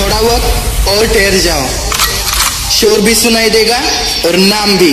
थोड़ा वक्त और ठहर जाओ। शोर भी सुनाई देगा और नाम भी।